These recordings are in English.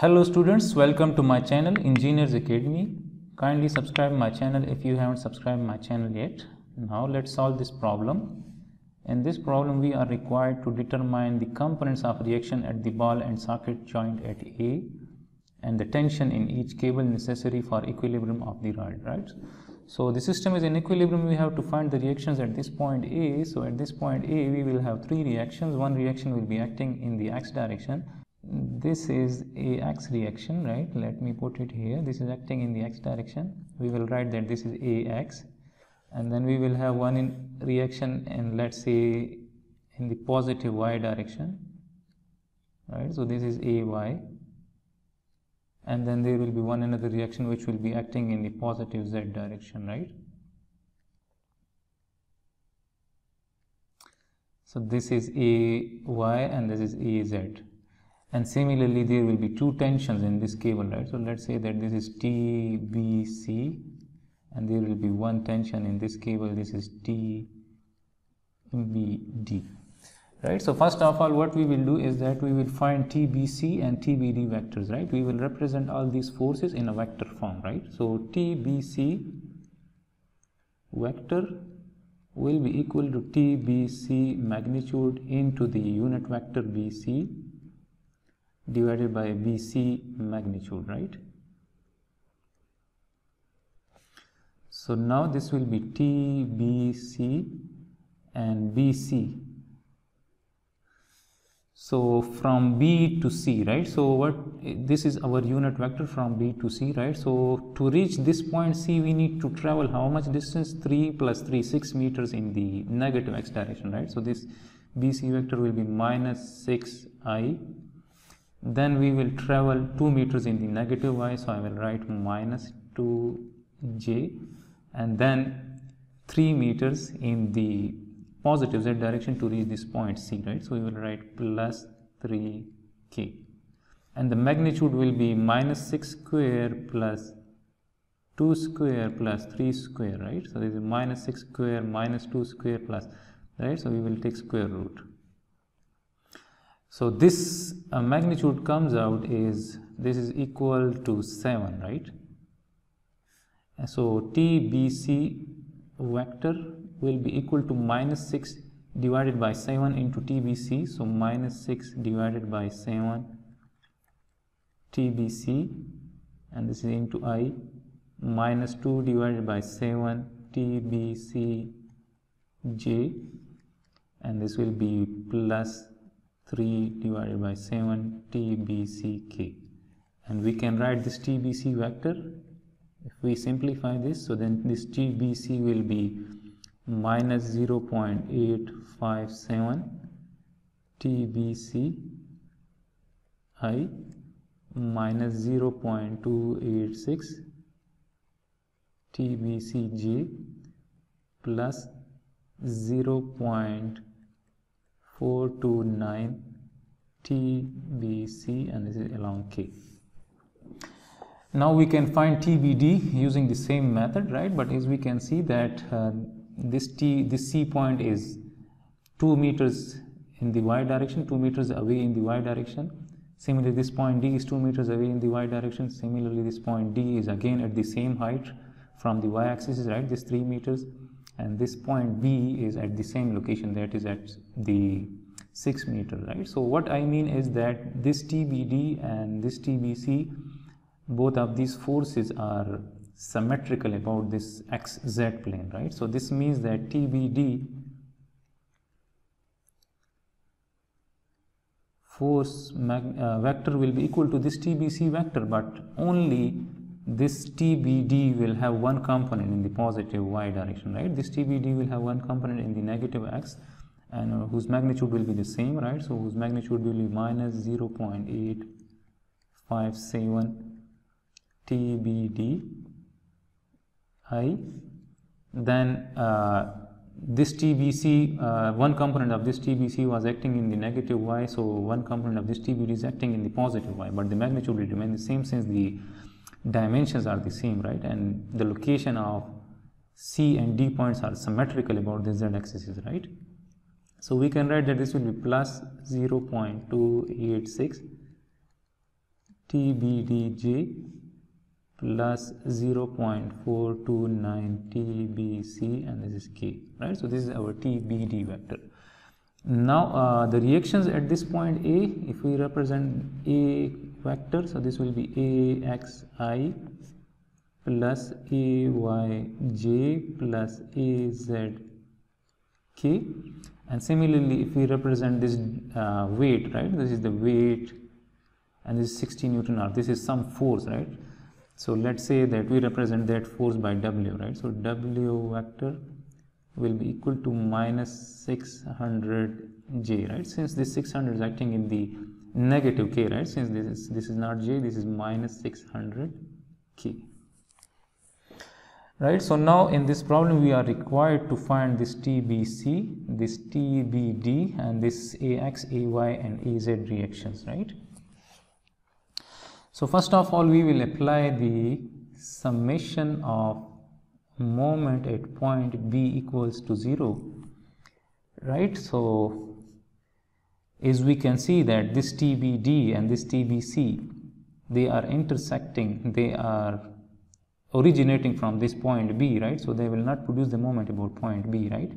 Hello students, welcome to my channel Engineers Academy. Kindly subscribe my channel if you haven't subscribed my channel yet. Now let's solve this problem. In this problem we are required to determine the components of reaction at the ball and socket joint at A and the tension in each cable necessary for equilibrium of the rod, right? So the system is in equilibrium, we have to find the reactions at this point A. So at this point A, we will have three reactions. One reaction will be acting in the x direction. This is a x reaction, right? Let me put it here. This is acting in the x direction. We will write that this is AX. And then we will have one in reaction in let's say in the positive y direction, right? So this is AY and then there will be one another reaction which will be acting in the positive z direction right so this is a y and this is a z and similarly there will be two tensions in this cable right? So let's say that this is tbc and there will be one tension in this cable. This is tbd right? So first of all what we will do is that we will find tbc and tbd vectors right? We will represent all these forces in a vector form right? So tbc vector will be equal to tbc magnitude into the unit vector bc divided by bc magnitude right so now this will be tbc and bc so from B to C, right? So what this is our unit vector from B to C, right? So to reach this point C, we need to travel how much distance? 3 plus 3, 6 meters in the negative x direction, right? So this BC vector will be minus 6i. Then we will travel 2 meters in the negative y, so I will write minus 2j and then 3 meters in the positive z direction to reach this point C, right? So we will write plus 3k. And the magnitude will be minus 6 square plus 2 square plus 3 square, right? So this is minus 6 square minus 2 square plus, right? So we will take square root. So this uh, magnitude comes out is, this is equal to 7, right? So TBC vector will be equal to minus 6 divided by 7 into TBC. So minus 6 divided by 7 TBC and this is into I minus 2 divided by 7 TBCJ and this will be plus 3 divided by 7 TBCK and we can write this TBC vector if we simplify this. So then this TBC will be minus 0.857 TBC I minus 0.286 TBCJ plus 0.429 TBC and this is along K. Now we can find TBD using the same method, right? But as we can see that uh, this T, this C point is 2 meters in the y direction, 2 meters away in the y direction. Similarly, this point D is 2 meters away in the y direction. Similarly, this point D is again at the same height from the y axis, right? This 3 meters. And this point B is at the same location, that is at the 6 meter, right? So, what I mean is that this TBD and this TBC, both of these forces are symmetrical about this xz plane, right? So this means that TBD force uh, vector will be equal to this TBC vector, but only this TBD will have one component in the positive y direction, right? This TBD will have one component in the negative x and uh, whose magnitude will be the same, right? So whose magnitude will be minus 0.857 TBD I then uh, this TBC uh, one component of this TBC was acting in the negative y so one component of this TBD is acting in the positive y but the magnitude will remain the same since the dimensions are the same right and the location of C and D points are symmetrical about the z axis right so we can write that this will be plus 0.286 TBDJ plus 0.429 TBC and this is K, right? So this is our TBD vector. Now uh, the reactions at this point A, if we represent A vector, so this will be AXI plus AYJ plus AZK and similarly if we represent this uh, weight, right, this is the weight and this is 60 Newton R, this is some force, right. So let's say that we represent that force by W, right. So W vector will be equal to minus 600 j right since this 600 is acting in the negative k right? Since this is this is not j this is minus 600 k. Right? So now in this problem we are required to find this tbc this tbd and this ax ay and az reactions right? So first of all we will apply the summation of moment at point B equals to 0 right? So as we can see that this TBD and this TBC they are intersecting they are originating from this point B right? So they will not produce the moment about point B right?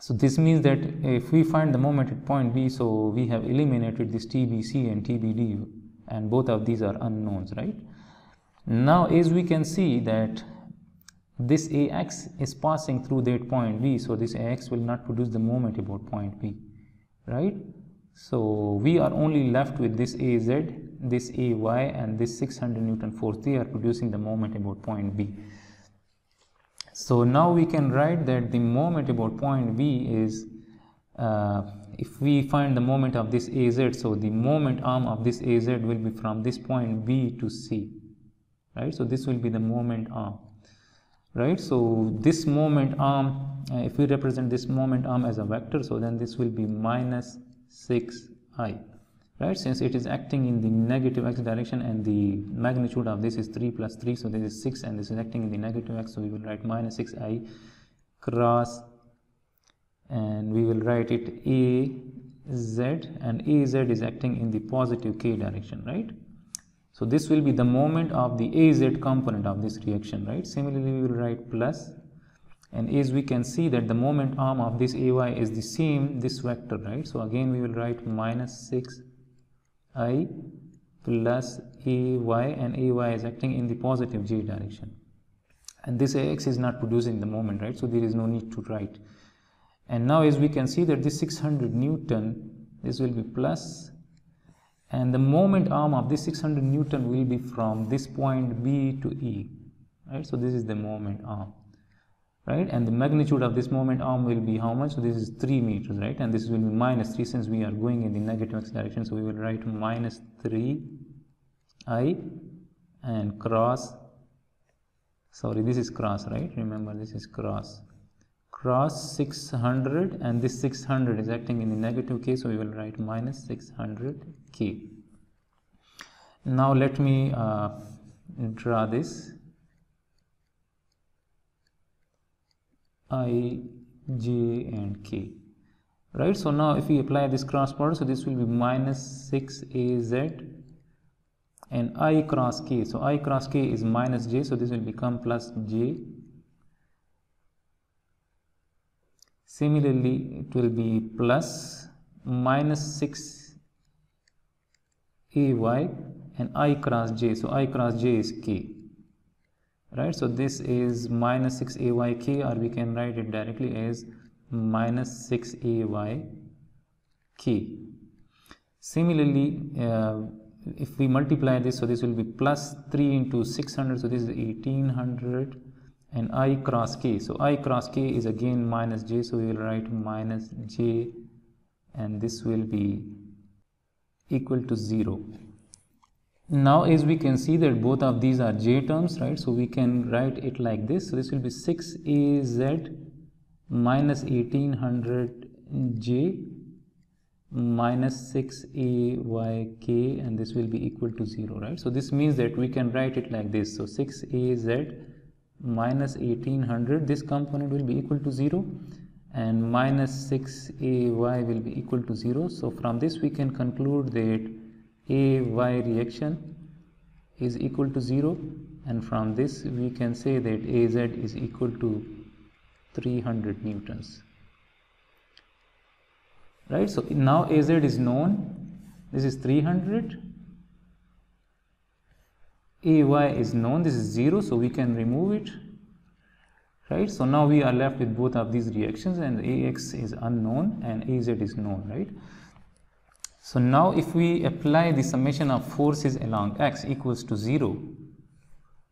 So this means that if we find the moment at point B so we have eliminated this TBC and TBD and both of these are unknowns right? Now as we can see that this ax is passing through that point b so this ax will not produce the moment about point b right? So we are only left with this az this ay and this 600 newton force. They are producing the moment about point b. So now we can write that the moment about point b is uh, if we find the moment of this az so the moment arm of this az will be from this point b to c right? So this will be the moment arm right? So this moment arm uh, if we represent this moment arm as a vector so then this will be minus 6i right? Since it is acting in the negative x direction and the magnitude of this is 3 plus 3 so this is 6 and this is acting in the negative x so we will write minus 6i cross and we will write it a z and a z is acting in the positive k direction right so this will be the moment of the AZ component of this reaction, right? Similarly, we will write plus and as we can see that the moment arm of this AY is the same this vector, right? So again we will write minus 6i plus AY and AY is acting in the positive J direction. And this AX is not producing the moment, right? So there is no need to write. And now as we can see that this 600 Newton, this will be plus and the moment arm of this 600 Newton will be from this point B to E right? So this is the moment arm right? And the magnitude of this moment arm will be how much? So this is 3 meters right? And this will be minus 3 since we are going in the negative x direction. So we will write minus 3 I and cross. Sorry this is cross right? Remember this is cross cross 600 and this 600 is acting in the negative case so we will write minus 600 k. Now let me uh, draw this. I j and k. Right so now if we apply this cross product so this will be minus 6 az and i cross k. So i cross k is minus j so this will become plus j Similarly, it will be plus minus 6 ay and i cross j. So, i cross j is k. Right. So, this is minus 6 ay k or we can write it directly as minus 6 ay k. Similarly, uh, if we multiply this, so this will be plus 3 into 600. So, this is 1800 and i cross k. So i cross k is again minus j. So we will write minus j and this will be equal to 0 now as we can see that both of these are j terms right? So we can write it like this. So this will be 6 az minus 1800 j minus 6 ayk and this will be equal to 0 right? So this means that we can write it like this. So 6 az minus 1800 this component will be equal to 0 and minus 6ay will be equal to 0 so from this we can conclude that AY reaction is equal to 0 and from this we can say that AZ is equal to 300 newtons. Right? So now Az is known. This is 300 AY is known this is 0 so we can remove it. Right? So now we are left with both of these reactions and AX is unknown and AZ is known right? So now if we apply the summation of forces along X equals to 0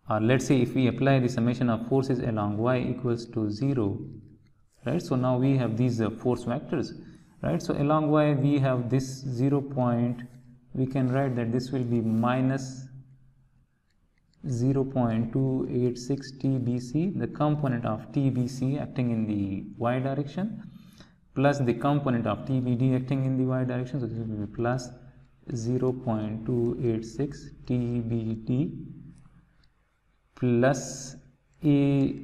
or let's say if we apply the summation of forces along y equals to 0 right? So now we have these uh, force vectors right? So along y we have this 0 point we can write that this will be minus 0.286 TBC the component of TBC acting in the y direction plus the component of TBD acting in the y direction. So this will be plus 0.286 TBD plus ay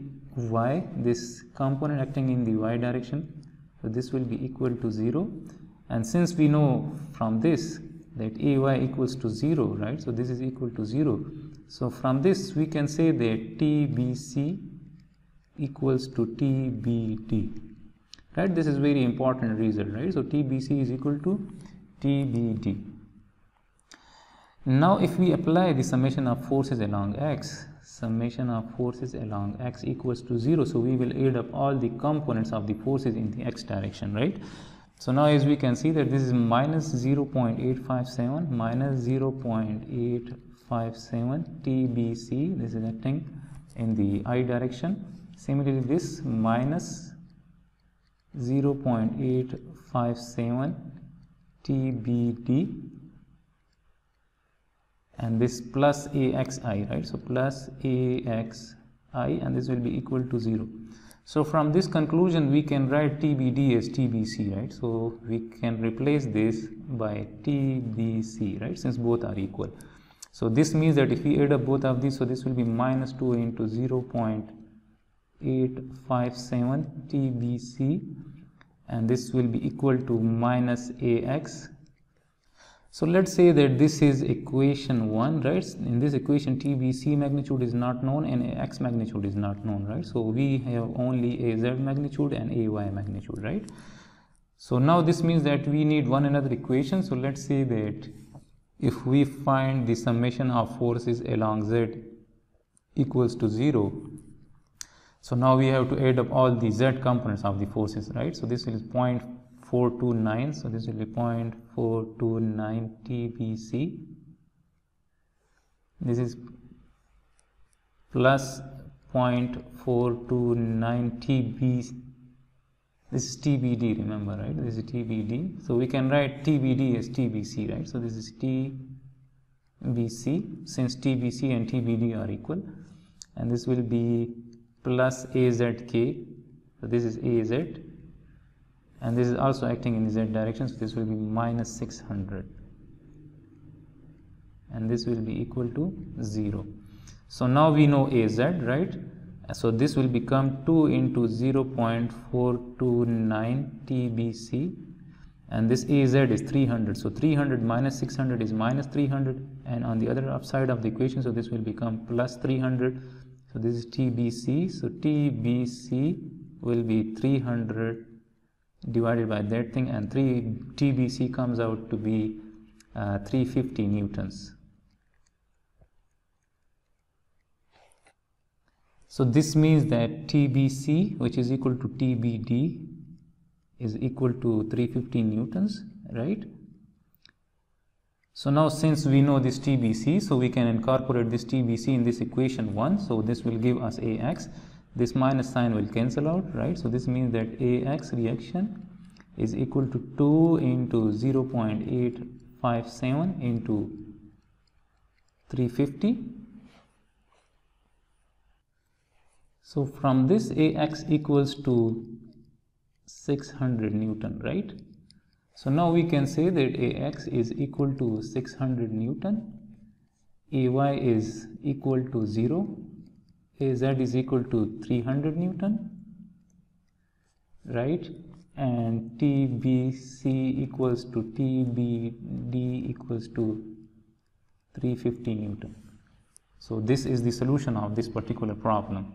this component acting in the y direction. So this will be equal to 0 and since we know from this that ay equals to 0 right? So this is equal to 0 so from this we can say that tbc equals to tbd right? This is very important result right? So tbc is equal to tbd now if we apply the summation of forces along x summation of forces along x equals to 0 so we will add up all the components of the forces in the x direction right? So now as we can see that this is minus 0.857 minus 0.857 tbc this is acting in the i direction. Similarly this minus 0.857 tbd and this plus axi right? So plus axi and this will be equal to 0 so from this conclusion we can write tbd as tbc right? So we can replace this by tbc right? Since both are equal so this means that if we add up both of these so this will be minus 2 into 0 0.857 tbc and this will be equal to minus ax so let's say that this is equation 1, right? In this equation, TBC magnitude is not known and X magnitude is not known, right? So we have only AZ magnitude and AY magnitude, right? So now this means that we need one another equation. So let's say that if we find the summation of forces along Z equals to 0, so now we have to add up all the Z components of the forces, right? So this is 0.429, so this will be 0. 429 TBC. This is plus 0.429 TB. This is TBD, remember, right? This is TBD. So we can write TBD as TBC, right? So this is TBC since TBC and TBD are equal. And this will be plus AZK. So this is AZ and this is also acting in the z direction so this will be minus 600 and this will be equal to 0 so now we know az right so this will become 2 into 0.429 tbc and this az is 300 so 300 minus 600 is minus 300 and on the other side of the equation so this will become plus 300 so this is tbc so tbc will be 300 divided by that thing. And 3 TBC comes out to be uh, 350 newtons. So this means that TBC which is equal to TBD is equal to 350 newtons right. So now since we know this TBC so we can incorporate this TBC in this equation 1 so this will give us AX this minus sign will cancel out right? So this means that ax reaction is equal to 2 into 0.857 into 350 so from this ax equals to 600 newton right so now we can say that ax is equal to 600 newton ay is equal to 0 Az is equal to 300 Newton, right? And TBC equals to TBD equals to 350 Newton. So this is the solution of this particular problem.